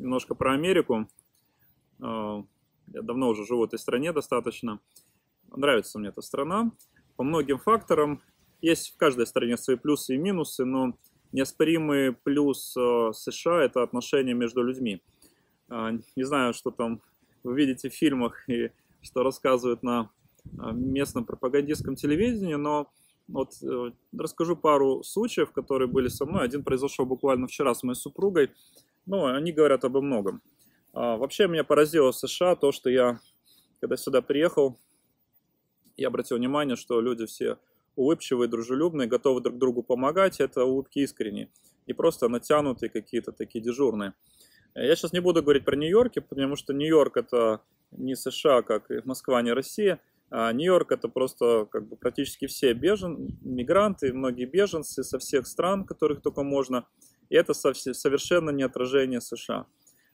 немножко про Америку. Я давно уже живу в этой стране достаточно. Нравится мне эта страна. По многим факторам. Есть в каждой стране свои плюсы и минусы, но неоспоримый плюс США – это отношения между людьми. Не знаю, что там вы видите в фильмах и что рассказывают на местном пропагандистском телевидении, но вот э, расскажу пару случаев, которые были со мной. Один произошел буквально вчера с моей супругой. Ну, они говорят обо многом. А, вообще меня поразило в США то, что я, когда сюда приехал, я обратил внимание, что люди все улыбчивые, дружелюбные, готовы друг другу помогать. Это улыбки искренние. И просто натянутые какие-то такие дежурные. Я сейчас не буду говорить про Нью-Йорк, потому что Нью-Йорк это не США, как и Москва, не Россия. А Нью-Йорк это просто как бы практически все бежен, мигранты, многие беженцы со всех стран, которых только можно. И это совершенно не отражение США.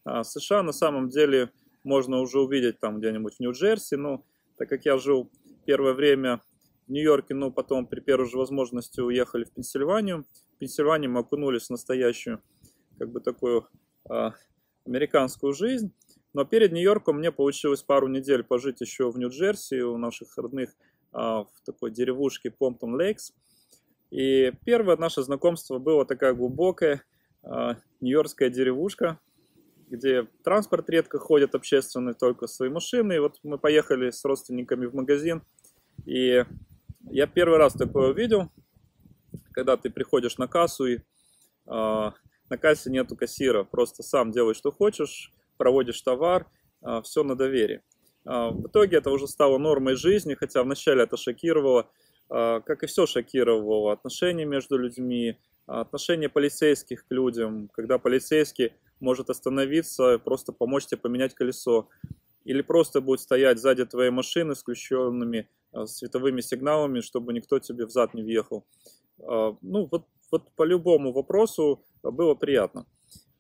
А США на самом деле можно уже увидеть там где-нибудь в Нью-Джерси, но так как я жил первое время в Нью-Йорке, но потом при первой же возможности уехали в Пенсильванию. В Пенсильвании мы окунулись в настоящую, как бы такую э, американскую жизнь. Но перед Нью-Йорком мне получилось пару недель пожить еще в Нью-Джерси, у наших родных а, в такой деревушке Помптон Лейкс. И первое наше знакомство было такая глубокая а, нью-йоркская деревушка, где транспорт редко ходит общественный, только свои машины. И вот мы поехали с родственниками в магазин, и я первый раз такое увидел, когда ты приходишь на кассу, и э, на кассе нету кассира, просто сам делай, что хочешь, проводишь товар, а, все на доверии. А, в итоге это уже стало нормой жизни, хотя вначале это шокировало, как и все шокировало, отношения между людьми, отношения полицейских к людям, когда полицейский может остановиться, просто помочь тебе поменять колесо, или просто будет стоять сзади твоей машины с включенными световыми сигналами, чтобы никто тебе в зад не въехал. Ну, вот, вот по любому вопросу было приятно.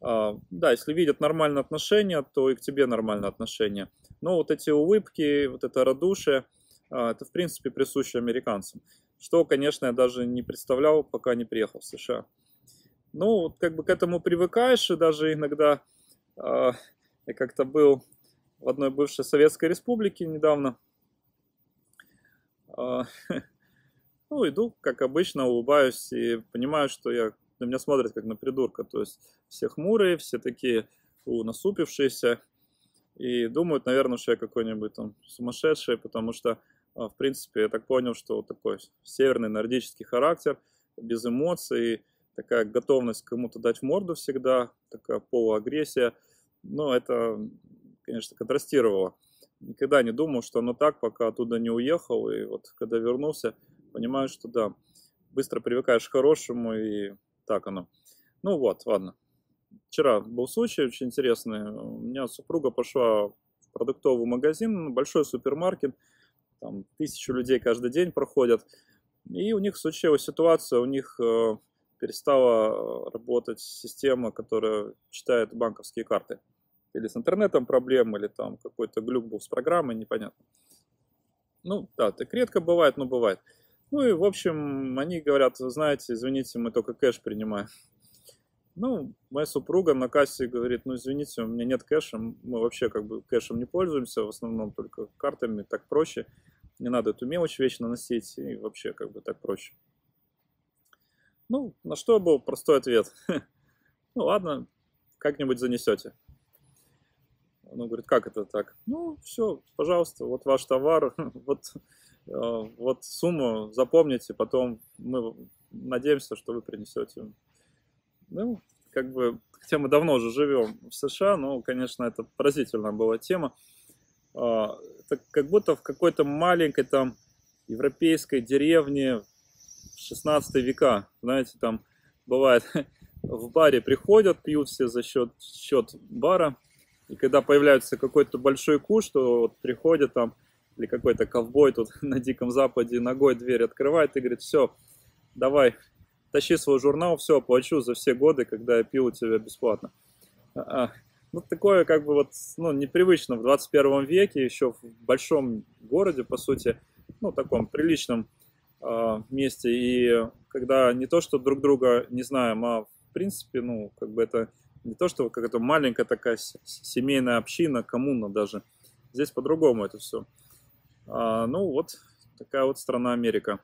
Да, если видят нормальные отношения, то и к тебе нормальное отношение. Но вот эти улыбки, вот это радушие, это в принципе присуще американцам. Что, конечно, я даже не представлял, пока не приехал в США. Ну, вот как бы к этому привыкаешь, и даже иногда э, я как-то был в одной бывшей советской республике недавно. Э, ну, иду, как обычно, улыбаюсь и понимаю, что я на меня смотрят как на придурка. То есть все хмурые, все такие насупившиеся. И думают, наверное, что я какой-нибудь там сумасшедший, потому что, а, в принципе, я так понял, что такой северный нордический характер, без эмоций, такая готовность кому-то дать в морду всегда, такая полуагрессия. Но это, конечно, контрастировало. Никогда не думал, что оно так, пока оттуда не уехал. И вот когда вернулся, понимаю, что да, быстро привыкаешь к хорошему и так оно. Ну вот, ладно. Вчера был случай очень интересный. У меня супруга пошла в продуктовый магазин, большой супермаркет. Там тысячу людей каждый день проходят. И у них случилась ситуация, у них э, перестала работать система, которая читает банковские карты. Или с интернетом проблемы, или там какой-то глюк был с программой, непонятно. Ну, да, так редко бывает, но бывает. Ну и, в общем, они говорят, знаете, извините, мы только кэш принимаем. Ну, моя супруга на кассе говорит, ну, извините, у меня нет кэша, мы вообще как бы кэшем не пользуемся, в основном только картами, так проще. Не надо эту мелочь вечно носить, и вообще как бы так проще. Ну, на что был простой ответ. Ну, ладно, как-нибудь занесете. Он говорит, как это так? Ну, все, пожалуйста, вот ваш товар, вот Э, вот сумму запомните, потом мы надеемся, что вы принесете. Ну, как бы, хотя мы давно уже живем в США, но, конечно, это поразительная была тема. А, это как будто в какой-то маленькой там европейской деревне 16 века, знаете, там бывает в баре приходят, пьют все за счет, счет бара, и когда появляется какой-то большой куш, то вот приходят там или какой-то ковбой тут на Диком Западе ногой дверь открывает и говорит, все, давай, тащи свой журнал, все, оплачу за все годы, когда я пил у тебя бесплатно. А, а, ну, такое как бы вот, ну, непривычно в 21 веке, еще в большом городе, по сути, ну, таком приличном э, месте, и когда не то, что друг друга не знаем, а в принципе, ну, как бы это Не то, что какая-то маленькая такая семейная община, коммуна даже. Здесь по-другому это все. А, ну вот, такая вот страна Америка.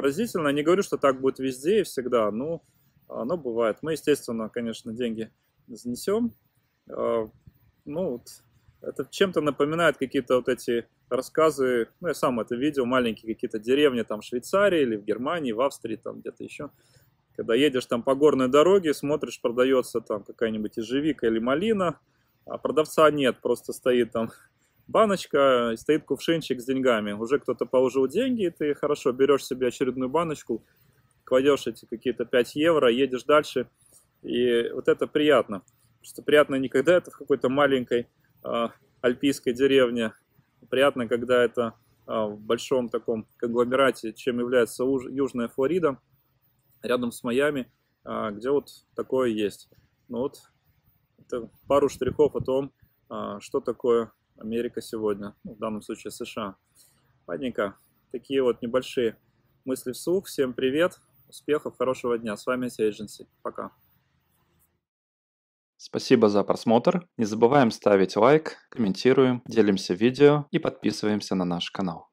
Поразительно, не говорю, что так будет везде и всегда, но оно бывает. Мы, естественно, конечно, деньги занесем. А, ну, вот, это чем-то напоминает какие-то вот эти рассказы, ну, я сам это видел, маленькие какие-то деревни там в Швейцарии или в Германии, в Австрии, там где-то еще. Когда едешь там по горной дороге, смотришь, продается там какая-нибудь ежевика или малина, а продавца нет, просто стоит там баночка, стоит кувшинчик с деньгами. Уже кто-то положил деньги, и ты хорошо берешь себе очередную баночку, кладешь эти какие-то 5 евро, едешь дальше. И вот это приятно. Просто приятно не когда это в какой-то маленькой э, альпийской деревне. Приятно, когда это э, в большом таком конгломерате, чем является уж, Южная Флорида, рядом с Майами, э, где вот такое есть. Ну вот, это пару штрихов о том, э, что такое Америка сегодня, ну, в данном случае США. Ладненько, такие вот небольшие мысли вслух. Всем привет, успехов, хорошего дня. С вами Agency. Пока. Спасибо за просмотр. Не забываем ставить лайк, комментируем, делимся видео и подписываемся на наш канал.